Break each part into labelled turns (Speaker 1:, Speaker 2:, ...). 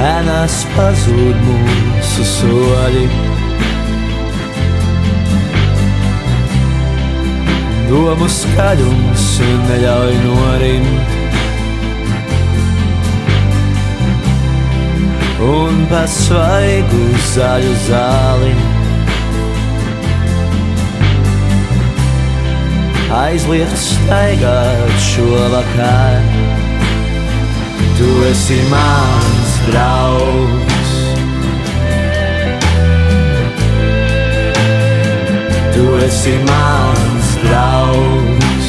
Speaker 1: ēnās pazūd mūsu soļi. Domu skaļums neļauj norimt. Un pa svaigu zaļu zāli aizliet staigāt šo vakaru. Tu esi mans draugs. Tu esi mans draugs.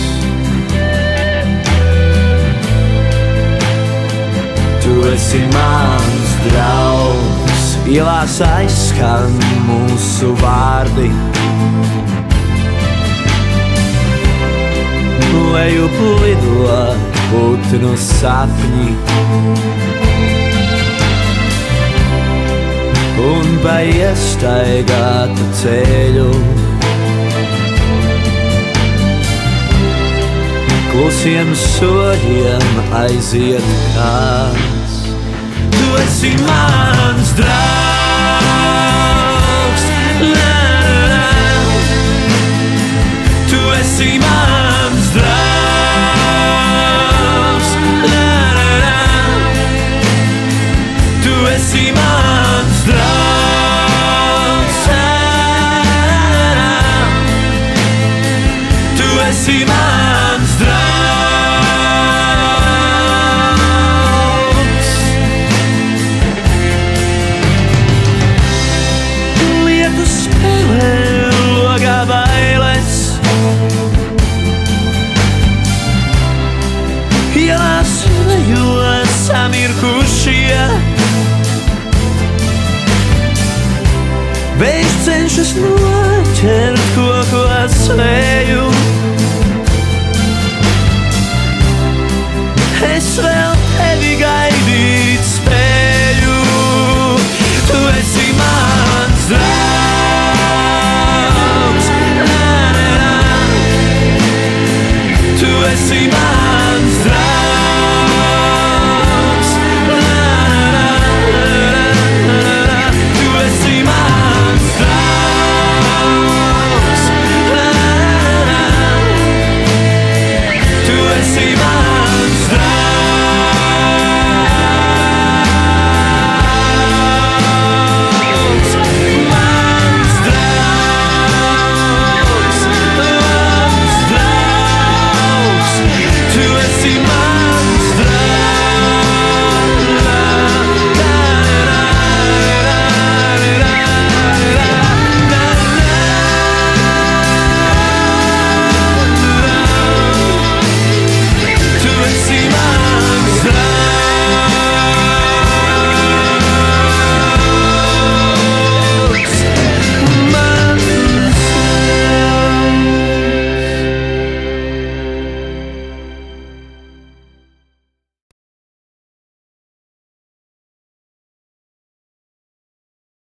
Speaker 1: Tu esi mans draugs. Ielās aizskan mūsu vārdi. Lejup lido putnu sapņi. Un pa iestaigātu ceļu Klusiem soļiem aiziet kāds Tu esi mans draugs la, la. Tu esi mans draugs. Tu esi mans draugs la, Welches nur hält Kurkuras Recht.